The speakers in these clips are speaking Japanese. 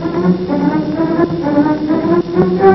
Thank you.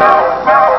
Bell, bell.